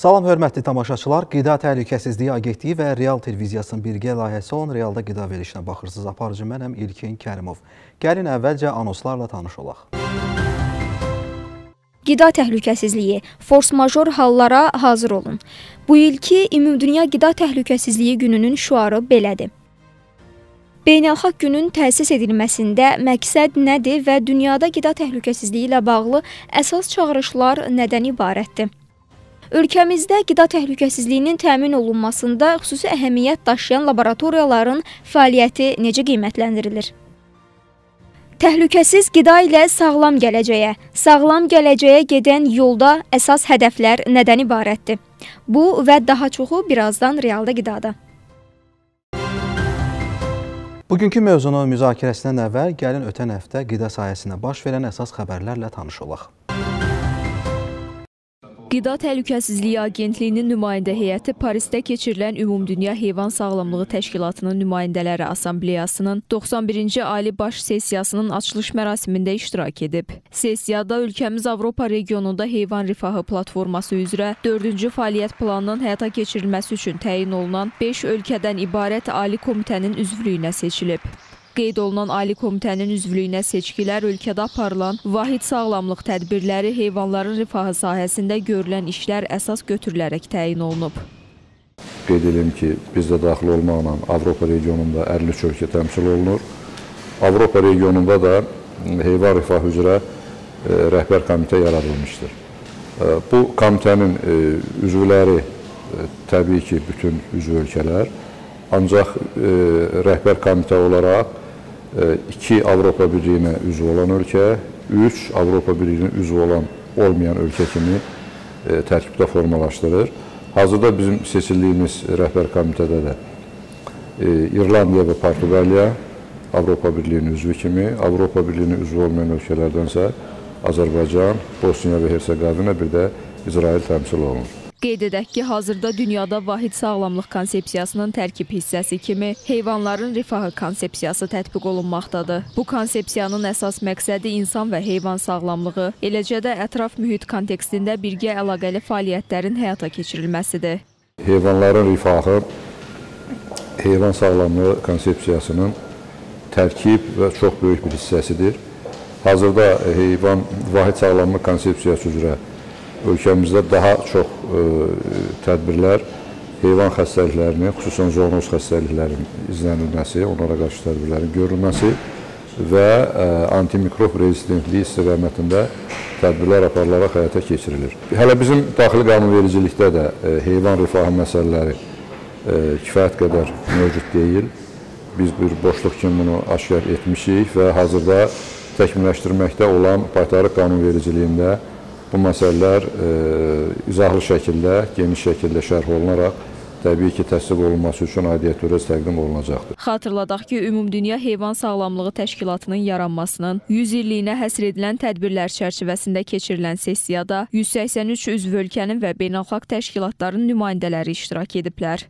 Salam hörmətli tamaşaçılar, Qida Təhlükəsizliyi Agentliyi və Real Televiziyasının birgə layihəsi olan Realda qida verilişinə baxırsınız. Aparıcı mənəm İlkin Kərimov. Gəlin əvvəlcə anonslarla tanış olaq. Qida təhlükəsizliyi, force major hallara hazır olun. Bu ilki Ümumdünya Qida Təhlükəsizliyi gününün şüarı belədir. Beynəlxalq günün təsis edilməsində məqsəd nədir və dünyada qida təhlükəsizliyi ilə bağlı əsas çağırışlar nədən ibarətdir? Ölkəmizdə qida təhlükəsizliyinin təmin olunmasında xüsusi əhəmiyyət daşıyan laboratoriyaların fəaliyyəti necə qiymətləndirilir? Təhlükəsiz qida ilə sağlam gələcəyə, sağlam gələcəyə gedən yolda əsas hədəflər nədən ibarətdir? Bu və daha çoxu birazdan realda qidada. Bugünkü mövzunun müzakirəsindən əvvəl gəlin ötən həftə qida sahəsində baş verən əsas xəbərlərlə tanış olaq. Qida Təhlükəsizliyi Agentliyinin nümayəndə heyəti Parisdə keçirilən Ümumdünya Heyvan Sağlamlığı Təşkilatının nümayəndələri Assambleyasının 91-ci Ali Baş Sessiyasının açılış mərasimində iştirak edib. Sessiyada ölkəmiz Avropa regionunda heyvan rifahı platforması üzrə 4-cü fəaliyyət planının həyata keçirilməsi üçün təyin olunan 5 ölkədən ibarət Ali Komitənin üzvlüyünə seçilib. Qeyd olunan Ali Komitənin üzvlüyünə seçkilər ölkədə aparılan vahid sağlamlıq tədbirləri, heyvanların rifahı sahəsində görülən işlər əsas götürülərək təyin olunub. Qeyd edim ki, bizdə daxil olmaqla Avropa regionunda 53 ölkə təmsil olunur. Avropa regionunda da heyvan rifahı üzrə rəhbər komitə yaradılmışdır. Bu komitənin üzvləri təbii ki, bütün üzv ölkələr, ancaq rəhbər komitə olaraq 2 Avropa Birliyinə üzv olan ölkə, 3 Avropa Birliyinə üzv olan olmayan ölkə kimi e, tərkibdə formalaşdırır. Hazırda bizim seçildiyimiz rəhbər komitədə də e, İrlandiya və Portuqaliya Avropa Birliyinin üzvü kimi, Avropa Birliyinin üzvü olmayan ölkələrdənsə Azərbaycan, Bosniya və Herseqovina bir də İsrail təmsil olunur. Qeyd edək ki, hazırda dünyada vahid sağlamlıq konsepsiyasının tərkib hissəsi kimi heyvanların rifahı konsepsiyası tətbiq olunmaqdadır. Bu konsepsiyanın əsas məqsədi insan və heyvan sağlamlığı, eləcə də ətraf mühit kontekstində birgə əlaqəli fəaliyyətlərin həyata keçirilməsidir. Heyvanların rifahı heyvan sağlamlığı konsepsiyasının tərkib və çox böyük bir hissəsidir. Hazırda heyvan vahid sağlamlıq konsepsiyası üzrə ölkəmizdə daha çox ə, e, tədbirlər heyvan xəstəliklərinin, xüsusən zoonoz xəstəliklərin izlənilməsi, onlara qarşı tədbirlərin görülməsi və ə, e, antimikrob rezistentliyi istiqamətində tədbirlər aparılaraq həyata keçirilir. Hələ bizim daxili qanunvericilikdə də ə, e, heyvan rifahı məsələləri ə, kifayət qədər mövcud deyil. Biz bir boşluq kimi bunu aşkar etmişik və hazırda təkmilləşdirməkdə olan paytarıq qanunvericiliyində bu məsələlər e, izahlı şəkildə, geniş şəkildə şərh olunaraq təbii ki, təsdiq olunması üçün aidiyyət törəz təqdim olunacaqdır. Xatırladaq ki, Ümumdünya Heyvan Sağlamlığı Təşkilatının yaranmasının 100 illiyinə həsr edilən tədbirlər çərçivəsində keçirilən sessiyada 183 üzv ölkənin və beynəlxalq təşkilatların nümayəndələri iştirak ediblər.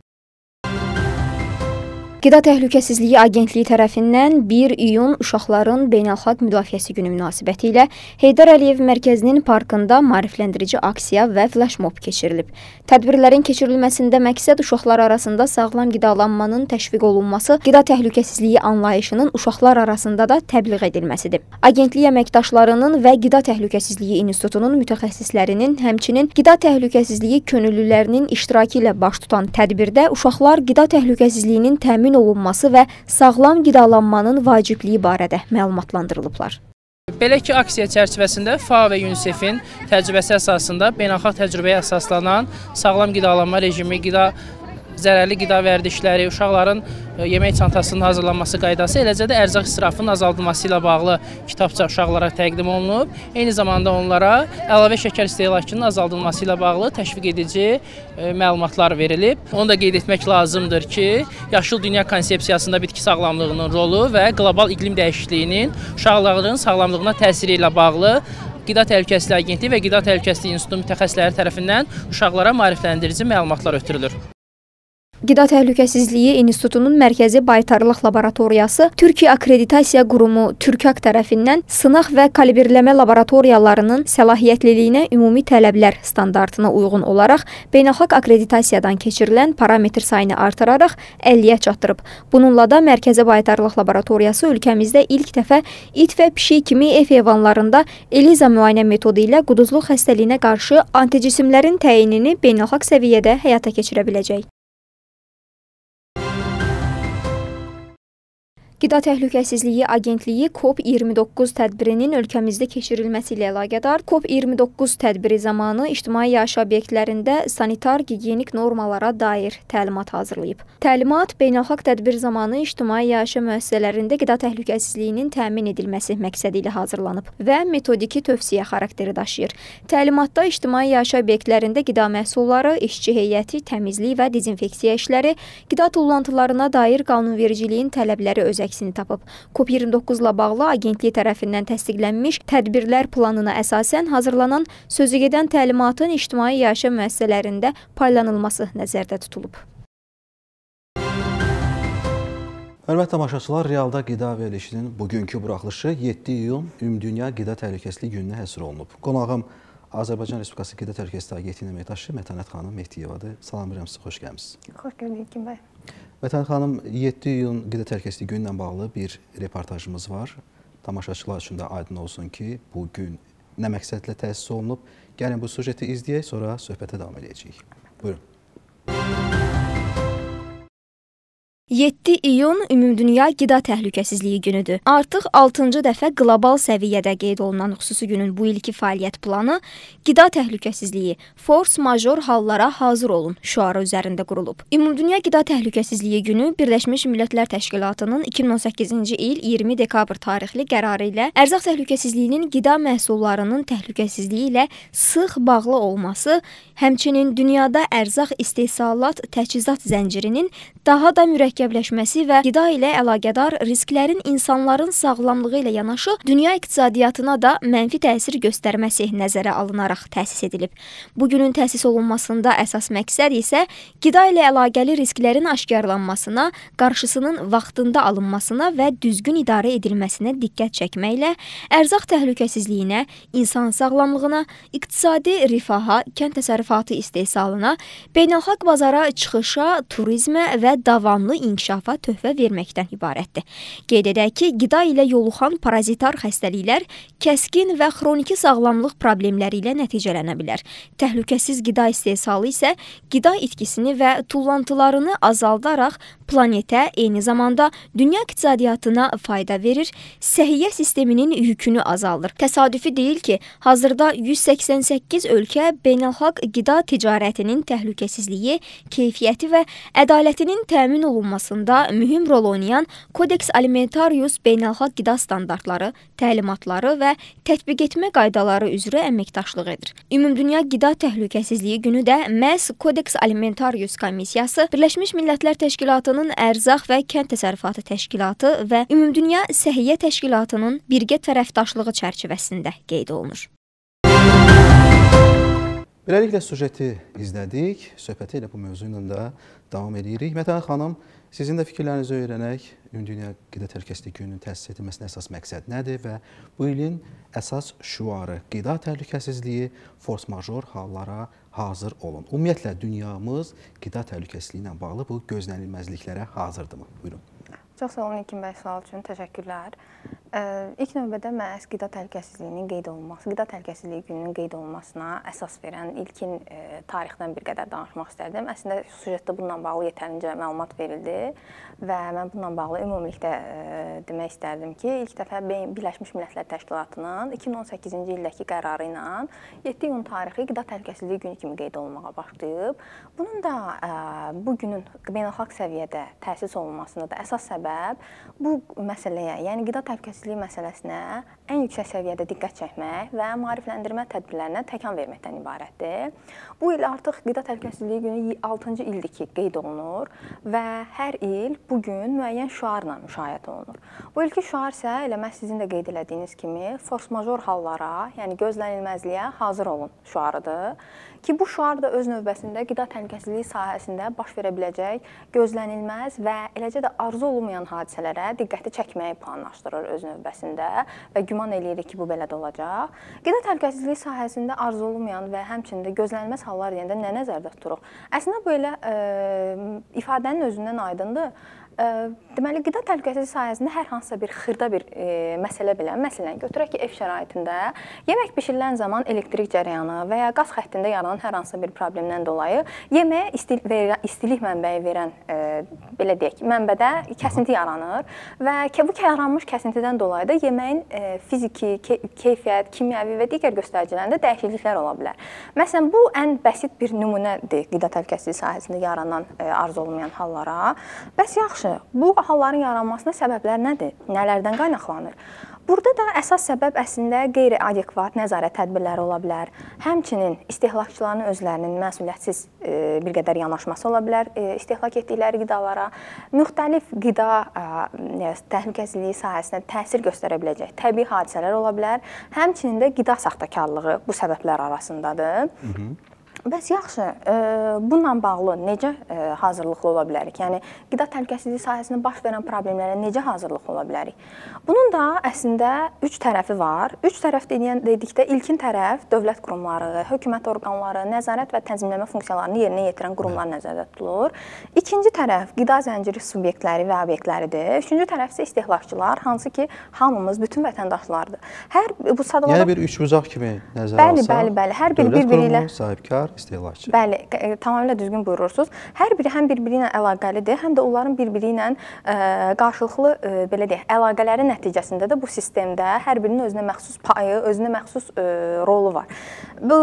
Qida Təhlükəsizliyi Agentliyi tərəfindən 1 iyun Uşaqların Beynəlxalq Müdafiəsi Günü münasibətilə Heydər Əliyev Mərkəzinin parkında maarifləndirici aksiya və flash-mob keçirilib. Tədbirlərin keçirilməsində məqsəd uşaqlar arasında sağlam qidalanmanın təşviq olunması, qida təhlükəsizliyi anlayışının uşaqlar arasında da təbliğ edilməsidir. Agentlik əməkdaşlarının və Qida Təhlükəsizliyi İnstitutunun mütəxəssislərinin, həmçinin qida təhlükəsizliyi könüllülərinin iştirakı ilə baş tutan tədbirdə uşaqlar qida təhlükəsizliyinin təmin təmin olunması və sağlam qidalanmanın vacibliyi barədə məlumatlandırılıblar. Belə ki, aksiya çərçivəsində FAO və UNICEF-in təcrübəsi əsasında beynəlxalq təcrübəyə əsaslanan sağlam qidalanma rejimi, qida zərərli qida vərdişləri, uşaqların e, yemək çantasının hazırlanması qaydası, eləcə də ərzaq israfının azaldılması ilə bağlı kitabça uşaqlara təqdim olunub. Eyni zamanda onlara əlavə şəkər istehlakının azaldılması ilə bağlı təşviq edici e, məlumatlar verilib. Onu da qeyd etmək lazımdır ki, Yaşıl Dünya konsepsiyasında bitki sağlamlığının rolu və qlobal iqlim dəyişikliyinin uşaqların sağlamlığına təsiri ilə bağlı Qida Təhlükəsizliyi Agentliyi və Qida Təhlükəsizliyi İnstitutu mütəxəssisləri tərəfindən uşaqlara maarifləndirici məlumatlar ötürülür. Qida Təhlükəsizliyi İnstitutunun Mərkəzi Baytarlıq Laboratoriyası Türkiyə Akkreditasiya Qurumu Türkak tərəfindən sınaq və kalibrləmə laboratoriyalarının səlahiyyətliliyinə ümumi tələblər standartına uyğun olaraq beynəlxalq akkreditasiyadan keçirilən parametr sayını artıraraq 50-yə çatdırıb. Bununla da Mərkəzi Baytarlıq Laboratoriyası ölkəmizdə ilk dəfə it və pişik kimi ev heyvanlarında ELISA müayinə metodu ilə quduzluq xəstəliyinə qarşı anticisimlərin təyinini beynəlxalq səviyyədə həyata keçirə biləcək. Qida Təhlükəsizliyi Agentliyi COP29 tədbirinin ölkəmizdə keçirilməsi ilə əlaqədar COP29 tədbiri zamanı ictimai yaşayış obyektlərində sanitar-gigiyenik normalara dair təlimat hazırlayıb. Təlimat beynəlxalq tədbir zamanı ictimai yaşayış müəssisələrində qida təhlükəsizliyinin təmin edilməsi məqsədi ilə hazırlanıb və metodiki tövsiyə xarakteri daşıyır. Təlimatda ictimai yaşayış obyektlərində qida məhsulları, işçi heyəti, təmizlik və dezinfeksiya işləri, qida tullantılarına dair qanunvericiliyin tələbləri öz əksini tapıb. COP29-la bağlı agentlik tərəfindən təsdiqlənmiş tədbirlər planına əsasən hazırlanan sözügedən təlimatın ictimai yaşayış müəssisələrində paylanılması nəzərdə tutulub. Hörmətli tamaşaçılar, realda qida verilişinin bugünkü buraxılışı 7 iyun Ümumdünya Qida Təhlükəsizliyi gününə həsr olunub. Qonağım Azərbaycan Respublikası Qida Təhlükəsizliyi Agentliyinin əməkdaşı Mətanət xanım Mehdiyevadır. Salam verirəm sizə, xoş gəlmisiniz. Xoş gördük Kim bəy. Vətən xanım 7 iyun qida təhlükəsizliyi günü ilə bağlı bir reportajımız var. Tamaşaçılar üçün də aydın olsun ki, bu gün nə məqsədlə təsis olunub. Gəlin bu sujeti izləyək, sonra söhbətə davam edəcəyik. Buyurun. 7 iyun Ümumdünya Qida Təhlükəsizliyi günüdür. Artıq 6-cı dəfə qlobal səviyyədə qeyd olunan xüsusi günün bu ilki fəaliyyət planı Qida Təhlükəsizliyi Force Major hallara hazır olun şüarı üzərində qurulub. Ümumdünya Qida Təhlükəsizliyi günü Birləşmiş Millətlər Təşkilatının 2018-ci il 20 dekabr tarixli qərarı ilə ərzaq təhlükəsizliyinin qida məhsullarının təhlükəsizliyi ilə sıx bağlı olması, həmçinin dünyada ərzaq istehsalat təchizat zəncirinin daha da mürəkkəb mürəkkəbləşməsi və qida ilə əlaqədar risklərin insanların sağlamlığı ilə yanaşı dünya iqtisadiyyatına da mənfi təsir göstərməsi nəzərə alınaraq təsis edilib. Bu günün təsis olunmasında əsas məqsəd isə qida ilə əlaqəli risklərin aşkarlanmasına, qarşısının vaxtında alınmasına və düzgün idarə edilməsinə diqqət çəkməklə ərzaq təhlükəsizliyinə, insan sağlamlığına, iqtisadi rifaha, kənd təsərrüfatı istehsalına, beynəlxalq bazara çıxışa, turizmə və davamlı inkişafa töhfə verməkdən ibarətdir. Qeyd edək ki, qida ilə yoluxan parazitar xəstəliklər kəskin və xroniki sağlamlıq problemləri ilə nəticələnə bilər. Təhlükəsiz qida istehsalı isə qida itkisini və tullantılarını azaldaraq planetə, eyni zamanda dünya iqtisadiyyatına fayda verir, səhiyyə sisteminin yükünü azaldır. Təsadüfi deyil ki, hazırda 188 ölkə beynəlxalq qida ticarətinin təhlükəsizliyi, keyfiyyəti və ədalətinin təmin olunmasında mühüm rol oynayan Codex Alimentarius beynəlxalq qida standartları, təlimatları və tətbiq etmə qaydaları üzrə əməkdaşlıq edir. Ümumdünya Qida Təhlükəsizliyi günü də məhz Codex Alimentarius Komissiyası Birləşmiş Millətlər Təşkilatının Dünyanın Ərzaq və Kənd Təsərrüfatı Təşkilatı və Ümumdünya Səhiyyə Təşkilatının birgə tərəfdaşlığı çərçivəsində qeyd olunur. Beləliklə sujeti izlədik. Söhbəti elə bu mövzu ilə də davam edirik. Mətən xanım, sizin də fikirlərinizi öyrənək. Ümumdünya Qida Təhlükəsizliyi gününün təsis edilməsinin əsas məqsəd nədir və bu ilin əsas şüarı qida təhlükəsizliyi, force major hallara hazır olun. Ümumiyyətlə dünyamız qida təhlükəsizliyi ilə bağlı bu gözlənilməzliklərə hazırdırmı? Buyurun. Çox sağ olun İlkin bəy sual üçün təşəkkürlər. İlk növbədə məhz qida təhlükəsizliyinin qeyd olunması, qida təhlükəsizliyi gününün qeyd olunmasına əsas verən ilkin tarixdən bir qədər danışmaq istərdim. Əslində süjetdə bununla bağlı yetərincə məlumat verildi və mən bununla bağlı ümumilikdə demək istərdim ki, ilk dəfə Birləşmiş Millətlər Təşkilatının 2018-ci ildəki qərarı ilə 7 iyun tarixi qida təhlükəsizliyi günü kimi qeyd olunmağa başlayıb. Bunun da bu günün beynəlxalq səviyyədə təsis olunmasında da əsas səbəb bu məsələyə, yəni qida təhlükəsizliyi məsələsinə ən yüksək səviyyədə diqqət çəkmək və maarifləndirmə tədbirlərinə təkan verməkdən ibarətdir. Bu il artıq qida təhlükəsizliyi günü 6-cı ildir ki, qeyd olunur və hər il bu gün müəyyən şüarla müşayiət olunur. Bu ilki şüar isə elə məhz sizin də qeyd elədiyiniz kimi force major hallara, yəni gözlənilməzliyə hazır olun şüarıdır ki, bu şüar da öz növbəsində qida təhlükəsizliyi sahəsində baş verə biləcək gözlənilməz və eləcə də arzu olunmayan hadisələrə diqqəti çəkməyi planlaşdırır öz növbəsində və güman eləyirik ki, bu belə də olacaq. Qida təhlükəsizliyi sahəsində arzu olunmayan və həmçinin də gözlənilməz hallar deyəndə nə nəzərdə tuturuq? Əslində bu elə ə, ifadənin özündən aydındır. Deməli, qida təhlükəsizliyi sahəsində hər hansısa bir xırda bir e, məsələ belə, məsələn, götürək ki, ev şəraitində yemək bişirilən zaman elektrik cərəyanı və ya qaz xəttində yaranan hər hansısa bir problemdən dolayı yeməyə verən, istilik mənbəyi verən e, belə deyək, mənbədə kəsinti yaranır və bu yaranmış kəsintidən dolayı da yeməyin e, fiziki, key keyfiyyət, kimyəvi və digər göstəricilərində dəyişikliklər ola bilər. Məsələn, bu ən bəsit bir nümunədir qida təhlükəsizliyi sahəsində yaranan e, arzu olunmayan hallara. Bəs yaxşı, bu halların yaranmasına səbəblər nədir? Nələrdən qaynaqlanır? Burada da əsas səbəb əslində qeyri-adekvat nəzarət tədbirləri ola bilər. Həmçinin istehlakçıların özlərinin məsuliyyətsiz e, bir qədər yanaşması ola bilər e, istehlak etdikləri qidalara. Müxtəlif qida e, təhlükəsizliyi sahəsinə təsir göstərə biləcək təbii hadisələr ola bilər. Həmçinin də qida saxtakarlığı bu səbəblər arasındadır. Hı -hı. Bəs yaxşı, e, bununla bağlı necə e, hazırlıqlı ola bilərik? Yəni qida təhlükəsizliyi sahəsində baş verən problemlərə necə hazırlıqlı ola bilərik? Bunun da əslində 3 tərəfi var. 3 tərəf deyən dedikdə ilkin tərəf dövlət qurumları, hökumət orqanları, nəzarət və tənzimləmə funksiyalarını yerinə yetirən qurumlar nəzərdə tutulur. İkinci tərəf qida zənciri subyektləri və obyektləridir. Üçüncü tərəf isə istehlakçılar, hansı ki, hamımız bütün vətəndaşlardır. Hər bu sadalada Yəni bir üçbucaq kimi nəzərə alsaq. Bəli, bəli, bəli. Hər biri bir-biri ilə sahibkar istehlakçı. Bəli, e, tamamilə düzgün buyurursunuz. Hər biri həm bir-biri ilə əlaqəlidir, həm də onların bir-biri ilə e, qarşılıqlı e, belə deyək, əlaqələri nəticəsində də bu sistemdə hər birinin özünə məxsus payı, özünə məxsus rolu var. Bu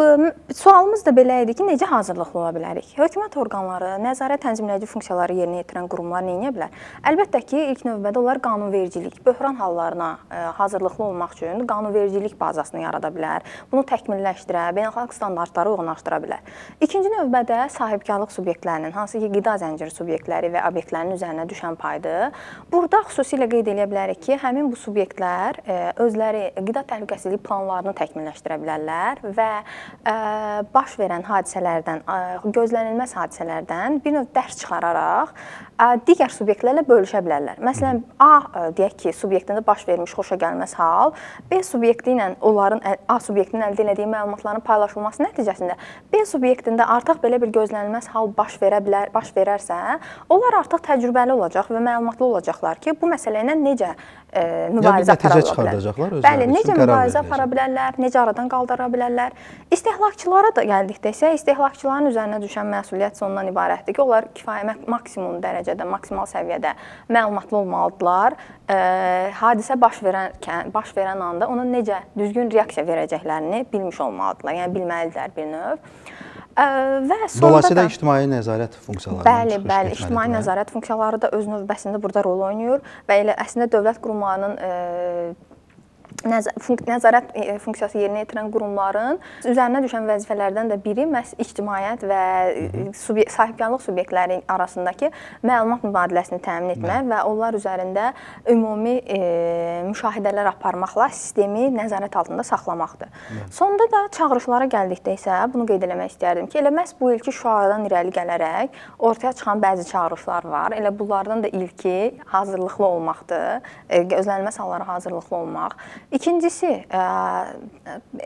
sualımız da belə idi ki, necə hazırlıqlı ola bilərik? Hökumət orqanları, nəzarət tənzimləyici funksiyaları yerinə yetirən qurumlar nə edə bilər? Əlbəttə ki, ilk növbədə onlar qanunvericilik, böhran hallarına hazırlıqlı olmaq üçün qanunvericilik bazasını yarada bilər. Bunu təkmilləşdirə, beynəlxalq standartlara uyğunlaşdıra bilər. İkinci növbədə sahibkarlıq subyektlərinin, hansı ki, qida zənciri subyektləri və obyektlərin üzərinə düşən paydır. Burada xüsusilə qeyd edə bilərik ki, həmin bu subyektlər e, özləri qida təhlükəsizliyi planlarını təkmilləşdirə bilərlər və e, baş verən hadisələrdən, gözlənilməz hadisələrdən bir növ dərs çıxararaq digər subyektlərlə bölüşə bilərlər. Məsələn, A deyək ki, subyektində baş vermiş xoşagəlməz hal B subyekti ilə onların A subyektinin əldə etdiyi məlumatların paylaşılması nəticəsində B subyektində artıq belə bir gözlənilməz hal baş verə bilər, baş verərsə, onlar artıq təcrübəli olacaq və məlumatlı olacaqlar ki, bu məsələ ilə necə mübarizə apara bilərlər. Bəli, necə mübarizə apara bilərlər, necə aradan qaldıra bilərlər. İstehlakçılara da gəldikdə isə istehlakçıların üzərinə düşən məsuliyyət ondan ibarətdir ki, onlar kifayə maksimum dərəcədə dərəcədə, maksimal səviyyədə məlumatlı olmalıdırlar. E, hadisə baş verərkən, baş verən anda ona necə düzgün reaksiya verəcəklərini bilmiş olmalıdırlar. Yəni bilməlidirlər bir növ. Və sonda Dolayısıyla da ictimai nəzarət funksiyaları. Bəli, bəli, ictimai nəzarət funksiyaları da öz növbəsində burada rol oynayır və elə əslində dövlət qurumlarının e, nəzarət e, funksiyası yerinə yetirən qurumların üzərinə düşən vəzifələrdən də biri məhz ictimaiyyət və e, subyekt, sahibkarlıq subyektləri arasındakı məlumat mübadiləsini təmin etmək və onlar üzərində ümumi e, müşahidələr aparmaqla sistemi nəzarət altında saxlamaqdır. Sonda da çağırışlara gəldikdə isə bunu qeyd eləmək istərdim ki, elə məhz bu ilki şüardan irəli gələrək ortaya çıxan bəzi çağırışlar var. Elə bunlardan da ilki hazırlıqlı olmaqdır. E, gözlənilməz hallara hazırlıqlı olmaq. İkincisi,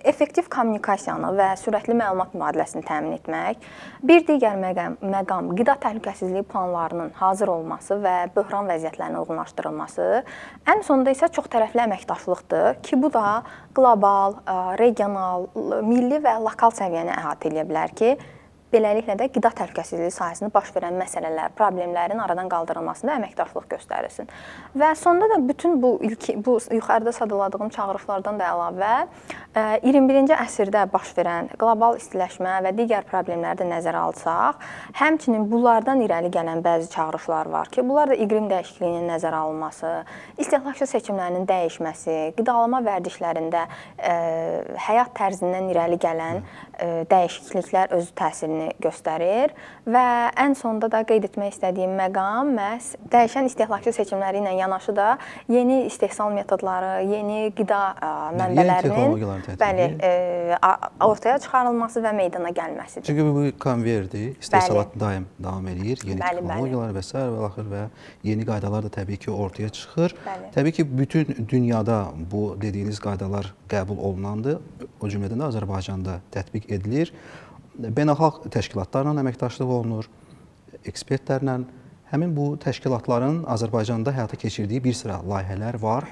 effektiv kommunikasiyanı və sürətli məlumat mübadiləsini təmin etmək. Bir digər məqam, məqam qida təhlükəsizliyi planlarının hazır olması və böhran vəziyyətlərinin uyğunlaşdırılması. Ən sonda isə çoxtərəfli əməkdaşlıqdır ki, bu da qlobal, regional, milli və lokal səviyyəni əhatə edə bilər ki, beləliklə də qida təhlükəsizliyi sahəsində baş verən məsələlər, problemlərin aradan qaldırılmasında əməkdaşlıq göstərilsin. Və sonda da bütün bu ilk bu yuxarıda sadaladığım çağırışlardan da əlavə 21-ci əsrdə baş verən qlobal istiləşmə və digər problemləri də nəzərə alsaq, həmçinin bunlardan irəli gələn bəzi çağırışlar var ki, bunlar da iqlim dəyişikliyinin nəzərə alınması, istehlakçı seçimlərinin dəyişməsi, qidalama vərdişlərində ə, həyat tərzindən irəli gələn ə, dəyişikliklər öz təsirini göstərir və ən sonda da qeyd etmək istədiyim məqam məhz dəyişən istehlakçı seçimləri ilə yanaşı da yeni istehsal metodları, yeni qida ə, mənbələrinin Bəli, e, ortaya çıxarılması və meydana gəlməsidir. Çünki bu konveyerdir, istehsalat daim davam eləyir, yeni bəli, texnologiyalar bəli. və s. və axır və yeni qaydalar da təbii ki, ortaya çıxır. Bəli. Təbii ki, bütün dünyada bu dediyiniz qaydalar qəbul olunandır. O cümlədən də Azərbaycanda tətbiq edilir. Beynəlxalq təşkilatlarla əməkdaşlıq olunur, ekspertlərlə. Həmin bu təşkilatların Azərbaycanda həyata keçirdiyi bir sıra layihələr var.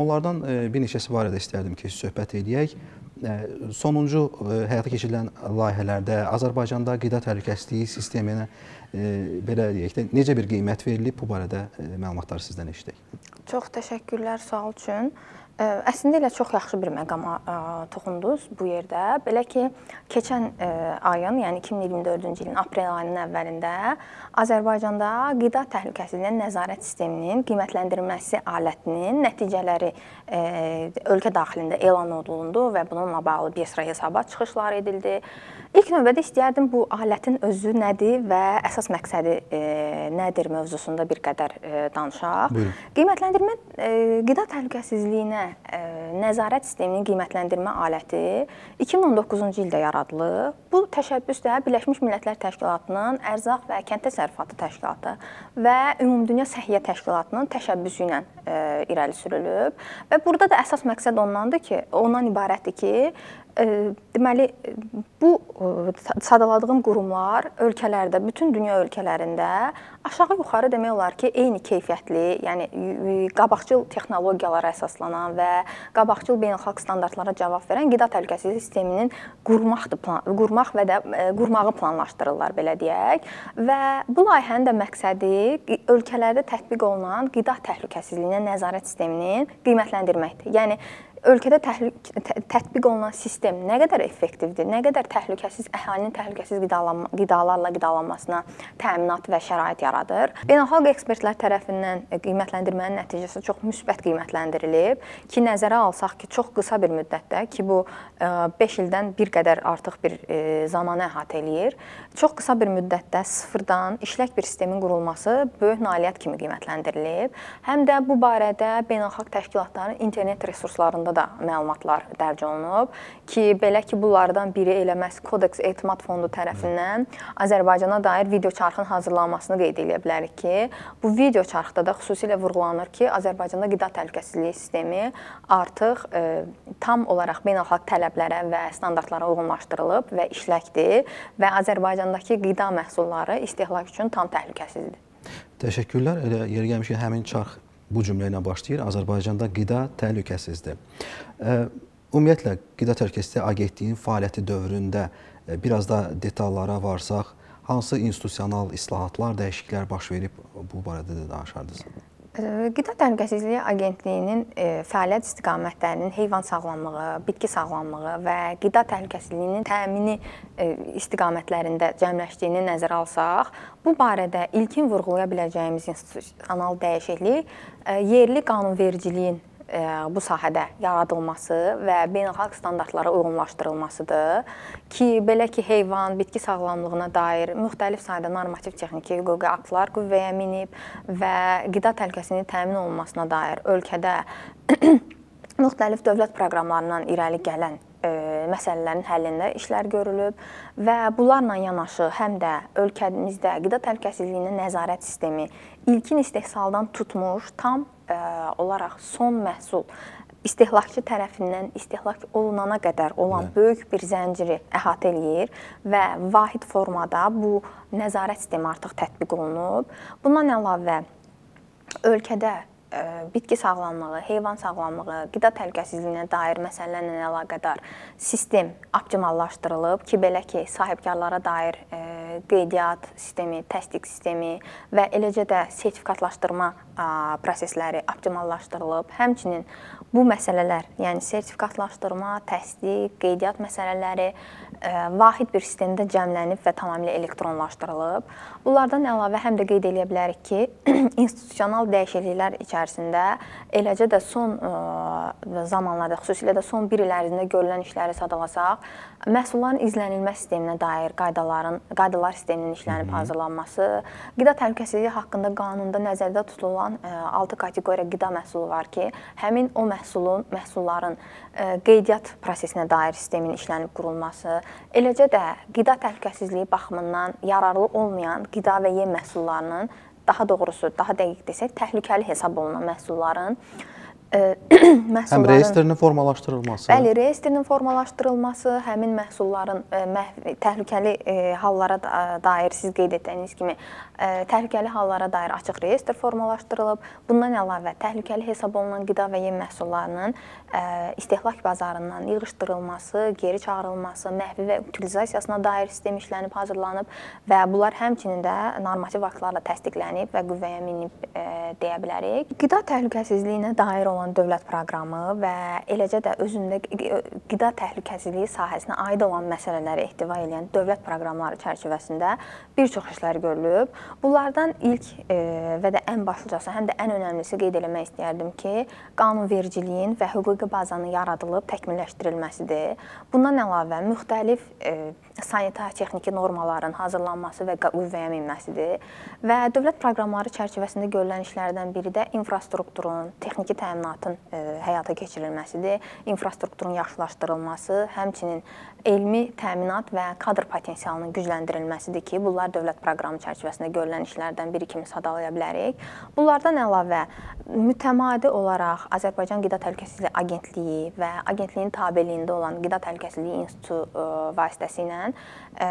Onlardan e, bir neçəsi barədə istərdim ki, söhbət edək. E, sonuncu e, həyata keçirilən layihələrdə Azərbaycanda qida təhlükəsizliyi sisteminə belə deyək də necə bir qiymət verilib bu barədə məlumatları sizdən eşidək. Çox təşəkkürlər sual üçün. Əslində elə çox yaxşı bir məqama toxundunuz bu yerdə. Belə ki, keçən ayın, yəni 2024-cü ilin aprel ayının əvvəlində Azərbaycanda qida təhlükəsizliyinin nəzarət sisteminin qiymətləndirilməsi alətinin nəticələri ölkə daxilində elan olundu və bununla bağlı bir sıra hesabat çıxışları edildi. İlk növbədə istəyərdim bu alətin özü nədir və əsas məqsədi e, nədir mövzusunda bir qədər e, danışaq. Buyurun. Qiymətləndirmə e, qida təhlükəsizliyinə nəzarət sisteminin qiymətləndirmə aləti 2019-cu ildə yaradılıb. Bu təşəbbüs də Birləşmiş Millətlər Təşkilatının Ərzaq və Kənd Təsərrüfatı Təşkilatı və Ümumdünya Səhiyyə Təşkilatının təşəbbüsü ilə e, irəli sürülüb və burada da əsas məqsəd ondandır ki, ondan ibarətdir ki, deməli bu sadaladığım qurumlar ölkələrdə, bütün dünya ölkələrində aşağı-yuxarı demək olar ki, eyni keyfiyyətli, yəni qabaqcıl texnologiyalara əsaslanan və qabaqcıl beynəlxalq standartlara cavab verən qida təhlükəsizliyi sisteminin qurmaqdır, plan, qurmaq və də qurmağı planlaşdırırlar belə deyək. Və bu layihənin də məqsədi ölkələrdə tətbiq olunan qida təhlükəsizliyinə nəzarət sisteminin qiymətləndirməkdir. Yəni ölkədə tətbiq olunan sistem nə qədər effektivdir, nə qədər təhlükəsiz əhalinin təhlükəsiz qidalanma, qidalarla qidalanmasına təminat və şərait yaradır. Beynəlxalq ekspertlər tərəfindən qiymətləndirmənin nəticəsi çox müsbət qiymətləndirilib ki, nəzərə alsaq ki, çox qısa bir müddətdə ki, bu 5 ildən bir qədər artıq bir zamanı əhatə eləyir. Çox qısa bir müddətdə sıfırdan işlək bir sistemin qurulması böyük nailiyyət kimi qiymətləndirilib. Həm də bu barədə beynəlxalq təşkilatların internet resurslarında da məlumatlar dərc olunub ki, belə ki, bunlardan biri elə məhz Codex Etimad Fondu tərəfindən Azərbaycana dair video çarxın hazırlanmasını qeyd edə bilərik ki, bu video çarxda da xüsusilə vurğulanır ki, Azərbaycanda qida təhlükəsizliyi sistemi artıq e, tam olaraq beynəlxalq tələblərə və standartlara uyğunlaşdırılıb və işləkdir və Azərbaycandakı qida məhsulları istehlak üçün tam təhlükəsizdir. Təşəkkürlər. Elə yeri gəlmişkən həmin çarx bu cümlə ilə başlayır. Azərbaycanda qida təhlükəsizdir. Ümumiyyətlə qida təhlükəsizliyi agentliyin fəaliyyəti dövründə biraz da detallara varsaq, hansı institusional islahatlar, dəyişikliklər baş verib bu barədə də danışardınız? Qida Təhlükəsizliyi Agentliyinin fəaliyyət istiqamətlərinin heyvan sağlamlığı, bitki sağlamlığı və qida təhlükəsizliyinin təmini istiqamətlərində cəmləşdiyini nəzərə alsaq, bu barədə ilkin vurğulaya biləcəyimiz institusional dəyişiklik yerli qanunvericiliyin bu sahədə yaradılması və beynəlxalq standartlara uyğunlaşdırılmasıdır ki, belə ki, heyvan, bitki sağlamlığına dair müxtəlif sayda normativ texniki hüquqi aktlar qüvvəyə minib və qida təhlükəsizliyinin təmin olunmasına dair ölkədə müxtəlif dövlət proqramlarından irəli gələn məsələlərin həllində işlər görülüb və bunlarla yanaşı həm də ölkəmizdə qida təhlükəsizliyinin nəzarət sistemi ilkin istehsaldan tutmuş tam ə, olaraq son məhsul istehlakçı tərəfindən istehlak olunana qədər olan Hə. böyük bir zənciri əhatə eləyir və vahid formada bu nəzarət sistemi artıq tətbiq olunub. Bundan əlavə ölkədə bitki sağlamlığı, heyvan sağlamlığı, qida təhlükəsizliyinə dair məsələlərlə əlaqədar sistem optimallaşdırılıb ki, belə ki, sahibkarlara dair qeydiyyat sistemi, təsdiq sistemi və eləcə də sertifikatlaşdırma prosesləri optimallaşdırılıb. Həmçinin bu məsələlər, yəni sertifikatlaşdırma, təsdiq, qeydiyyat məsələləri vahid bir sistemdə cəmlənib və tamamilə elektronlaşdırılıb. Bunlardan əlavə həm də qeyd edə bilərik ki, institusional dəyişikliklər içərisində eləcə də son zamanlarda, xüsusilə də son 1 il ərzində görülən işləri sadalasaq, məhsulların izlənilmə sisteminə dair qaydaların, qaydalar sisteminin işlənib hazırlanması, qida təhlükəsizliyi haqqında qanunda nəzərdə tutulan 6 kateqoriya qida məhsulu var ki, həmin o məhsulun, məhsulların qeydiyyat prosesinə dair sistemin işlənib qurulması, eləcə də qida təhlükəsizliyi baxımından yararlı olmayan qida və yem məhsullarının, daha doğrusu, daha dəqiq desək, təhlükəli hesab olunan məhsulların məhsulların Həm reyestrinin formalaşdırılması. Bəli, reyestrinin formalaşdırılması, həmin məhsulların məhv, təhlükəli hallara dair siz qeyd etdiyiniz kimi təhlükəli hallara dair açıq reyestr formalaşdırılıb. Bundan əlavə təhlükəli hesab olunan qida və yem məhsullarının istehlak bazarından yığışdırılması, geri çağırılması, məhvi və utilizasiyasına dair sistem işlənib hazırlanıb və bunlar həmçinin də normativ aktlarla təsdiqlənib və qüvvəyə minib deyə bilərik. Qida təhlükəsizliyinə dair olan olan dövlət proqramı və eləcə də özündə qida təhlükəsizliyi sahəsinə aid olan məsələləri ehtiva edən dövlət proqramları çərçivəsində bir çox işlər görülüb. Bunlardan ilk e, və də ən başlıcası, həm də ən önəmlisi qeyd etmək istəyərdim ki, qanunvericiliyin və hüquqi bazanın yaradılıb təkmilləşdirilməsidir. Bundan əlavə müxtəlif e, sanitar texniki normaların hazırlanması və qüvvəyə minməsidir və dövlət proqramları çərçivəsində görülən işlərdən biri də infrastrukturun, texniki təminatın e, həyata keçirilməsidir. İnfrastrukturun yaxşılaşdırılması, həmçinin elmi təminat və kadr potensialının gücləndirilməsidir ki, bunlar dövlət proqramı çərçivəsində görülən işlərdən biri kimi sadalaya bilərik. Bunlardan əlavə mütəmadi olaraq Azərbaycan Qida Təhlükəsizliyi Agentliyi və agentliyin tabeliyində olan Qida Təhlükəsizliyi İnstitutu e, vasitəsilə e,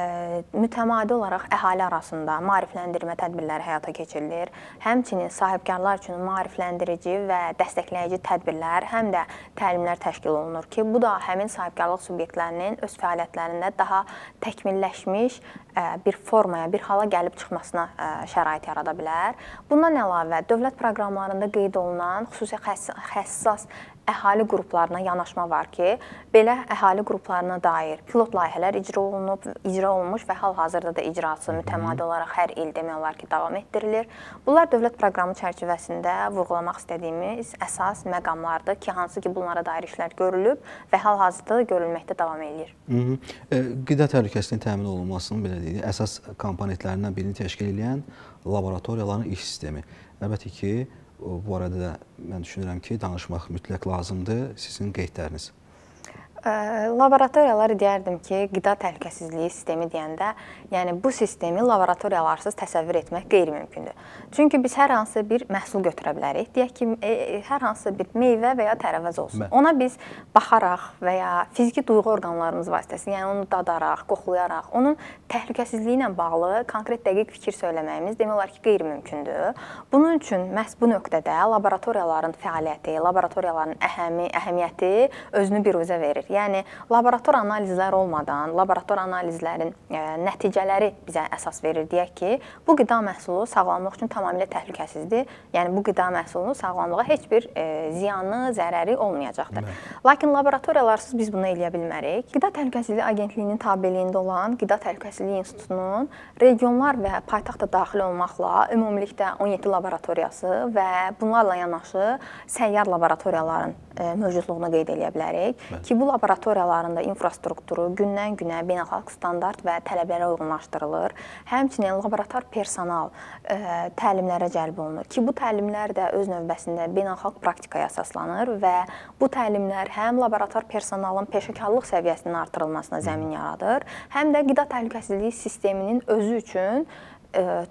mütəmadi olaraq əhali arasında maarifləndirmə tədbirləri həyata keçirilir. Həmçinin sahibkarlar üçün maarifləndirici və dəstəkləyici tədbirlər, həm də təlimlər təşkil olunur ki, bu da həmin sahibkarlıq subyektlərinin öz fəaliyyətlərində daha təkmilləşmiş e, bir formaya, bir hala gəlib çıxmasına e, şərait yarada bilər. Bundan əlavə dövlət proqramlarında qeyd olunan xüsusi həssas əhali qruplarına yanaşma var ki, belə əhali qruplarına dair pilot layihələr icra olunub, icra olunmuş və hal-hazırda da icrası mütəmadi olaraq hər il demək olar ki, davam etdirilir. Bunlar dövlət proqramı çərçivəsində vurğulamaq istədiyimiz əsas məqamlardır ki, hansı ki, bunlara dair işlər görülüb və hal-hazırda da görülməkdə davam eləyir. Hı -hı. E, qida təhlükəsizliyinin təmin olunmasının belə deyək, əsas komponentlərindən birini təşkil edən laboratoriyaların iş sistemi. Əlbəttə ki, bu arada da mən düşünürəm ki, danışmaq mütləq lazımdır. Sizin qeydləriniz. Laboratoriyalar deyərdim ki, qida təhlükəsizliyi sistemi deyəndə, yəni bu sistemi laboratoriyalarsız təsəvvür etmək qeyri-mümkündür. Çünki biz hər hansı bir məhsul götürə bilərik. Deyək ki, e, e, hər hansı bir meyvə və ya tərəvəz olsun. Mən. Ona biz baxaraq və ya fiziki duyğu orqanlarımız vasitəsilə, yəni onu dadaraq, qoxlayaraq, onun təhlükəsizliyi ilə bağlı konkret dəqiq fikir söyləməyimiz demək olar ki, qeyri-mümkündür. Bunun üçün məhz bu nöqtədə laboratoriyaların fəaliyyəti, laboratoriyaların əhəmi, əhəmiyyəti özünü biruzə verir. Yəni laborator analizlər olmadan, laborator analizlərin ə, e, nəticələri bizə əsas verir deyək ki, bu qida məhsulu sağlamlıq üçün tamamilə təhlükəsizdir. Yəni bu qida məhsulunun sağlamlığa heç bir ə, e, ziyanı, zərəri olmayacaqdır. Mə. Lakin laboratoriyalarsız biz bunu eləyə bilmərik. Qida Təhlükəsizliyi Agentliyinin tabeliyində olan Qida Təhlükəsizliyi İnstitutunun regionlar və paytaxt da daxil olmaqla ümumilikdə 17 laboratoriyası və bunlarla yanaşı səyyar laboratoriyaların mövcudluğunu qeyd edə bilərik Mə. ki, bu laboratoriyalarında infrastrukturu gündən-günə beynəlxalq standart və tələblərə uyğunlaşdırılır. Həmçinin laborator personal ə, e, təlimlərə cəlb olunur ki, bu təlimlər də öz növbəsində beynəlxalq praktikaya əsaslanır və bu təlimlər həm laborator personalın peşəkarlıq səviyyəsinin artırılmasına zəmin yaradır, həm də qida təhlükəsizliyi sisteminin özü üçün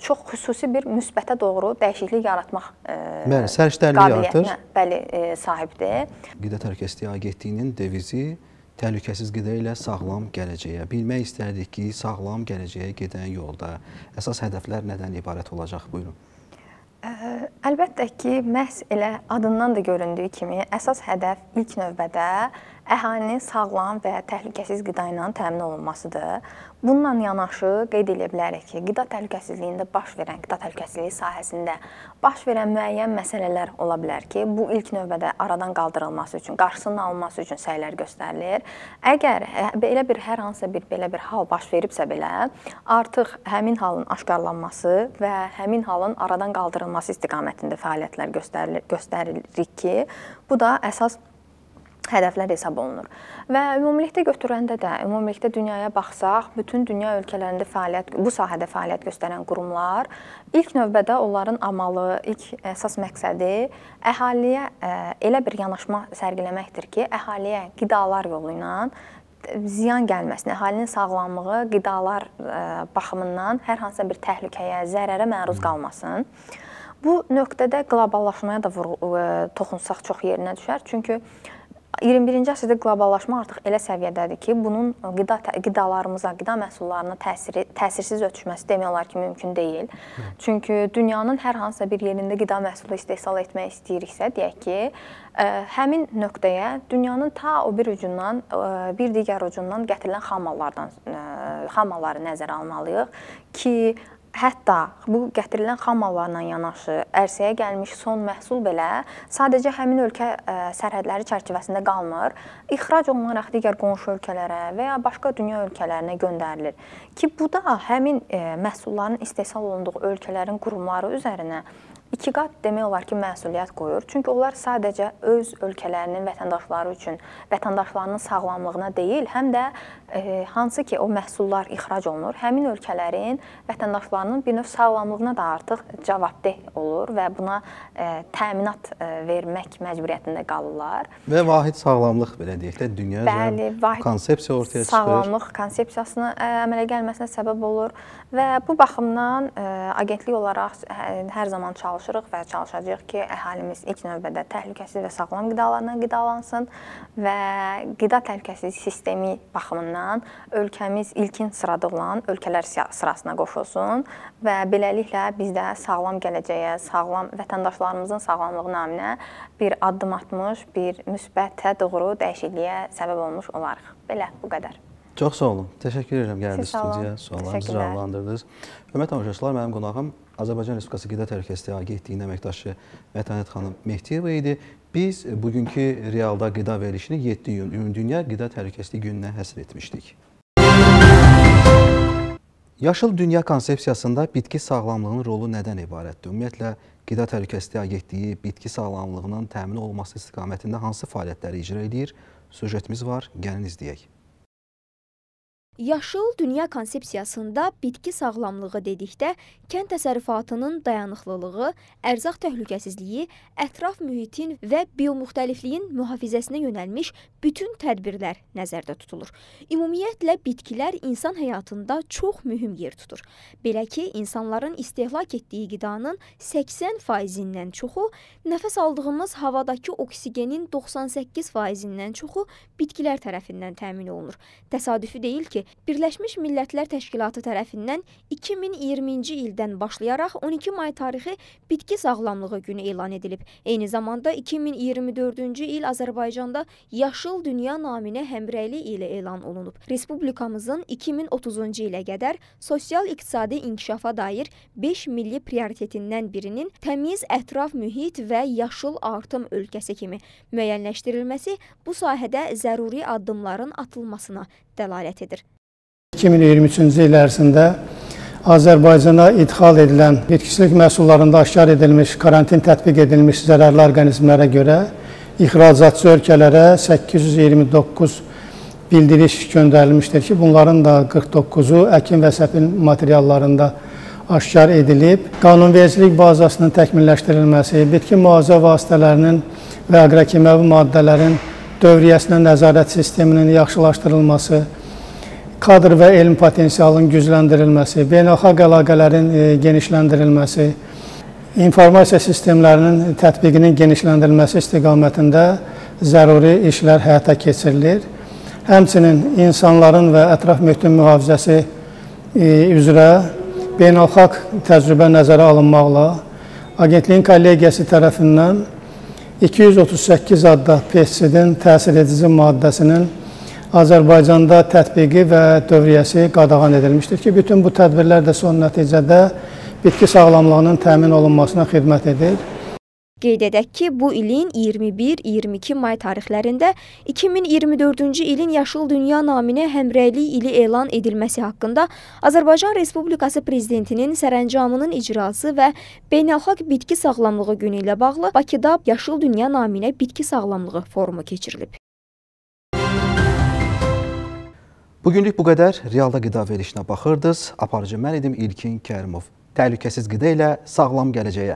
çox xüsusi bir müsbətə doğru dəyişiklik yaratmaq ə, bəli, səriştəliyi artır. Bəli, ə, sahibdir. Qida Təhlükəsizliyi Agentliyinin devizi təhlükəsiz qida ilə sağlam gələcəyə. Bilmək istərdik ki, sağlam gələcəyə gedən yolda əsas hədəflər nədən ibarət olacaq? Buyurun. Əlbəttə ki, məhz elə adından da göründüyü kimi əsas hədəf ilk növbədə əhalinin sağlam və təhlükəsiz qida ilə təmin olunmasıdır. Bununla yanaşı qeyd edə bilərik ki, qida təhlükəsizliyində baş verən, qida təhlükəsizliyi sahəsində baş verən müəyyən məsələlər ola bilər ki, bu ilk növbədə aradan qaldırılması üçün, qarşısının alınması üçün səylər göstərilir. Əgər belə bir hər hansısa bir belə bir hal baş veribsə belə, artıq həmin halın aşkarlanması və həmin halın aradan qaldırılması istiqamətində fəaliyyətlər göstərilir, göstəririk ki, bu da əsas hədəflər hesab olunur. Və ümumilikdə götürəndə də, ümumilikdə dünyaya baxsaq, bütün dünya ölkələrində fəaliyyət bu sahədə fəaliyyət göstərən qurumlar ilk növbədə onların amalı, ilk əsas məqsədi əhaliyə elə bir yanaşma sərgiləməkdir ki, əhaliyə qidalar yolu ilə ziyan gəlməsin, əhalinin sağlamlığı qidalar baxımından hər hansısa bir təhlükəyə, zərərə məruz qalmasın. Bu nöqtədə qloballaşmaya da toxunsaq çox yerinə düşər. Çünki 21-ci əsrdə qloballaşma artıq elə səviyyədədir ki, bunun qida qidalarımıza, qida məhsullarına təsiri təsirsiz ötüşməsi demək olar ki, mümkün deyil. Çünki dünyanın hər hansısa bir yerində qida məhsulu istehsal etmək istəyiriksə, deyək ki, həmin nöqtəyə dünyanın ta o bir ucundan bir digər ucundan gətirilən xamallardan xamalları nəzərə almalıyıq ki, Hətta bu gətirilən xam mallarla yanaşı ərsəyə gəlmiş son məhsul belə sadəcə həmin ölkə sərhədləri çərçivəsində qalmır, ixrac olunaraq digər qonşu ölkələrə və ya başqa dünya ölkələrinə göndərilir. Ki bu da həmin məhsulların istehsal olunduğu ölkələrin qurumları üzərinə iki qat demək olar ki, məsuliyyət qoyur. Çünki onlar sadəcə öz ölkələrinin vətəndaşları üçün, vətəndaşlarının sağlamlığına deyil, həm də e, hansı ki o məhsullar ixrac olunur, həmin ölkələrin vətəndaşlarının bir növ sağlamlığına da artıq cavabdeh olur və buna e, təminat e, vermək məcburiyyətində qalırlar. Və vahid sağlamlıq belə deyək də dünya Bəli, konsepsiya ortaya çıxır. Sağlamlıq konsepsiyasına ə, e, əmələ gəlməsinə səbəb olur və bu baxımdan ə, e, agentlik olaraq hə, hər zaman çalışır çalışırıq və çalışacağıq ki, əhalimiz ilk növbədə təhlükəsiz və sağlam qidalarla qidalansın və qida təhlükəsizlik sistemi baxımından ölkəmiz ilkin sırada olan ölkələr sırasına qoşulsun və beləliklə biz də sağlam gələcəyə, sağlam vətəndaşlarımızın sağlamlığı naminə bir addım atmış, bir müsbətə doğru dəyişikliyə səbəb olmuş olarıq. Belə bu qədər. Çox sağ olun. Təşəkkür edirəm gəldiniz studiyaya, suallarınızı cavablandırdınız. Hörmətli tamaşaçılar, mənim qonağım Azərbaycan Respublikası Qida Təhlükəsizliyi Agentliyinin əməkdaşı Mətanət xanım Mehdiyeva idi. Biz bugünkü realda qida verilişini 7 iyun Ümumdünya Qida Təhlükəsizliyi gününə həsr etmişdik. Yaşıl dünya konsepsiyasında bitki sağlamlığının rolu nədən ibarətdir? Ümumiyyətlə, Qida Təhlükəsizliyi Agentliyi bitki sağlamlığının təmin olunması istiqamətində hansı fəaliyyətləri icra edir? Sujetimiz var, gəlin izləyək. Yaşıl dünya konsepsiyasında bitki sağlamlığı dedikdə kənd təsərrüfatının dayanıqlılığı, ərzaq təhlükəsizliyi, ətraf mühitin və biomuxtəlifliyin mühafizəsinə yönəlmiş bütün tədbirlər nəzərdə tutulur. Ümumiyyətlə bitkilər insan həyatında çox mühüm yer tutur. Belə ki, insanların istehlak etdiyi qidanın 80%-dən çoxu, nəfəs aldığımız havadakı oksigenin 98%-dən çoxu bitkilər tərəfindən təmin olunur. Təsadüfi deyil ki, Birləşmiş Millətlər Təşkilatı tərəfindən 2020-ci ildən başlayaraq 12 may tarixi bitki sağlamlığı günü elan edilib. Eyni zamanda 2024-cü il Azərbaycanda Yaşıl Dünya naminə həmrəylik ilə elan olunub. Respublikamızın 2030-cu ilə qədər sosial-iqtisadi inkişafa dair 5 milli prioritetindən birinin təmiz ətraf mühit və yaşıl artım ölkəsi kimi müəyyənləşdirilməsi bu sahədə zəruri addımların atılmasına dəlalət edir. 2023-cü il ərzində Azərbaycana idxal edilən bitkiçilik məhsullarında aşkar edilmiş, karantin tətbiq edilmiş zərərli orqanizmlərə görə ixracatçı ölkələrə 829 bildiriş göndərilmişdir ki, bunların da 49-u əkin və səpin materiallarında aşkar edilib. Qanunvericilik bazasının təkmilləşdirilməsi, bitki müalicə vasitələrinin və aqrokimyəvi maddələrin dövriyyəsinə nəzarət sisteminin yaxşılaşdırılması, kadr və elm potensialının gücləndirilməsi, beynəlxalq əlaqələrin e, genişləndirilməsi, informasiya sistemlərinin tətbiqinin genişləndirilməsi istiqamətində zəruri işlər həyata keçirilir. Həmçinin insanların və ətraf mühitin mühafizəsi e, üzrə beynəlxalq təcrübə nəzərə alınmaqla Agentliyin kollegiyası tərəfindən 238 adda pestisidin təsir edici maddəsinin Azərbaycanda tətbiqi və dövriyyəsi qadağan edilmişdir ki, bütün bu tədbirlər də son nəticədə bitki sağlamlığının təmin olunmasına xidmət edir. Qeyd edək ki, bu ilin 21-22 may tarixlərində 2024-cü ilin Yaşıl Dünya naminə həmrəylik ili elan edilməsi haqqında Azərbaycan Respublikası Prezidentinin sərəncamının icrası və Beynəlxalq Bitki Sağlamlığı Günü ilə bağlı Bakıda Yaşıl Dünya naminə bitki sağlamlığı forumu keçirilib. Bugünlük bu qədər. Realda qida verilişinə baxırdınız. Aparıcı mən idim İlkin Kərimov. Təhlükəsiz qida ilə sağlam gələcəyə.